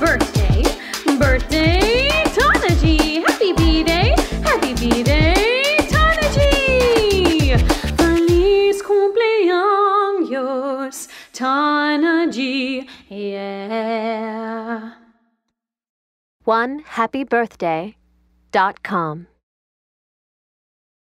birthday, birthday, Tanaji. Happy B Day, happy B Day, Tanaji. Feliz cumpleaños, Tanaji. Yeah. One happy birthday dot com.